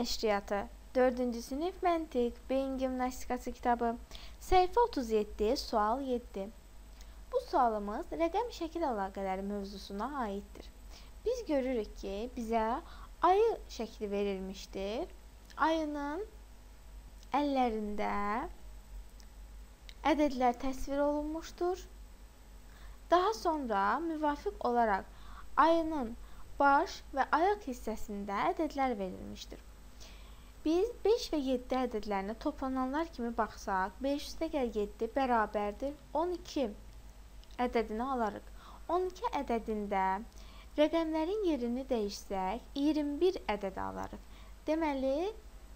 Kəşfiyyatı 4-cü sinif məntiq, beyin gimnastikası kitabı. Səhifə 37, sual 7. Bu sualımız rəqəm şəkil əlaqələri mövzusuna aiddir. Biz görürük ki, bizə ayı şəkli verilmişdir. Ayının əllərində ədədlər təsvir olunmuşdur. Daha sonra müvafiq olaraq ayının baş və ayaq hissəsində ədədlər verilmişdir. Biz 5 və 7 ədədlərinə toplananlar kimi baxsaq, 5 üstə gəl 7 bərabərdir 12 ədədini alarıq. 12 ədədində rəqəmlərin yerini dəyişsək, 21 ədəd alarıq. Deməli,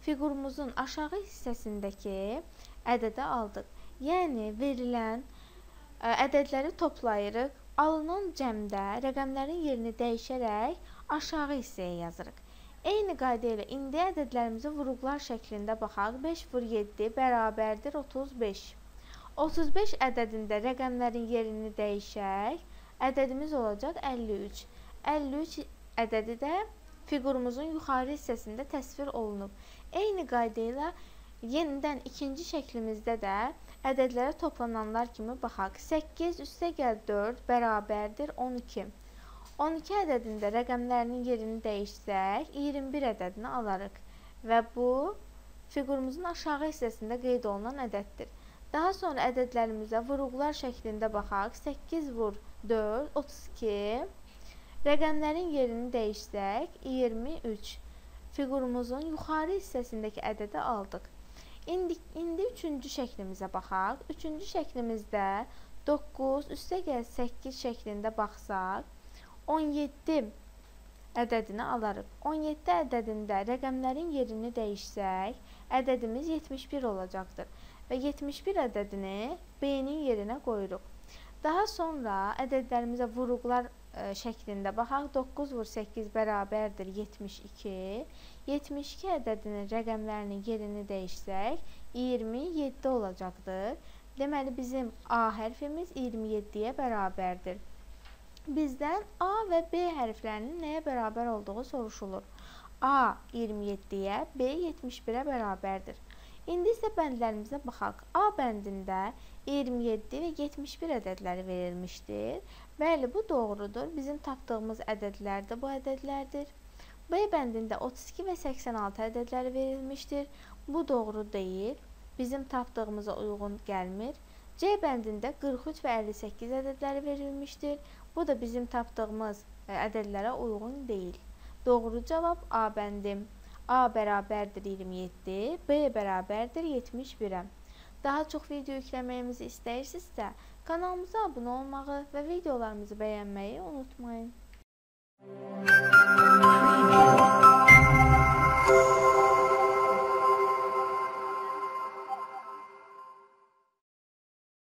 fiqurumuzun aşağı hissəsindəki ədədi aldıq. Yəni verilən ədədləri toplayırıq. Alınan cəmdə rəqəmlərin yerini dəyişərək aşağı hissəyə yazırıq. Eyni qayda ilə indi ədədlərimizə vuruqlar şəklində baxaq. 5 vur 7 bərabərdir 35. 35 ədədində rəqəmlərin yerini dəyişək. Ədədimiz olacaq 53. 53 ədədi də fiqurumuzun yuxarı hissəsində təsvir olunub. Eyni qayda ilə Yenidən ikinci şəklimizdə də ədədlərə toplananlar kimi baxaq. 8 üstə gəl 4 bərabərdir 12. 12 ədədində rəqəmlərinin yerini dəyişsək, 21 ədədini alarıq və bu fiqurumuzun aşağı hissəsində qeyd olunan ədəddir. Daha sonra ədədlərimizə vuruqlar şəklində baxaq. 8 vur 4 32. Rəqəmlərin yerini dəyişsək, 23. Fiqurumuzun yuxarı hissəsindəki ədədi aldıq. İndi, indi üçüncü şəklimizə baxaq. Üçüncü şəklimizdə 9 üstə gəl 8 şəklində baxsaq, 17 ədədini alarıq. 17 ədədində rəqəmlərin yerini dəyişsək, ədədimiz 71 olacaqdır. Və 71 ədədini B-nin yerinə qoyuruq. Daha sonra ədədlərimizə vuruqlar ə, şəklində baxaq. 9 vur 8 bərabərdir 72. 72 ədədinin rəqəmlərinin yerini dəyişsək, 27 olacaqdır. Deməli, bizim A hərfimiz 27-yə bərabərdir. Bizdən A və B hərflərinin nəyə bərabər olduğu soruşulur. A 27-yə, B 71-ə bərabərdir. İndi isə bəndlərimizə baxaq. A bəndində 27 və 71 ədədləri verilmişdir. Bəli, bu doğrudur. Bizim tapdığımız ədədlər də bu ədədlərdir. B bəndində 32 və 86 ədədləri verilmişdir. Bu doğru deyil. Bizim tapdığımıza uyğun gəlmir. C bəndində 43 və 58 ədədləri verilmişdir. Bu da bizim tapdığımız e, ədədlərə uyğun deyil. Doğru cavab A bəndi. A bərabərdir 27, B bərabərdir 71-ə. Daha çox video yükləməyimizi istəyirsinizsə, kanalımıza abunə olmağı və videolarımızı bəyənməyi unutmayın.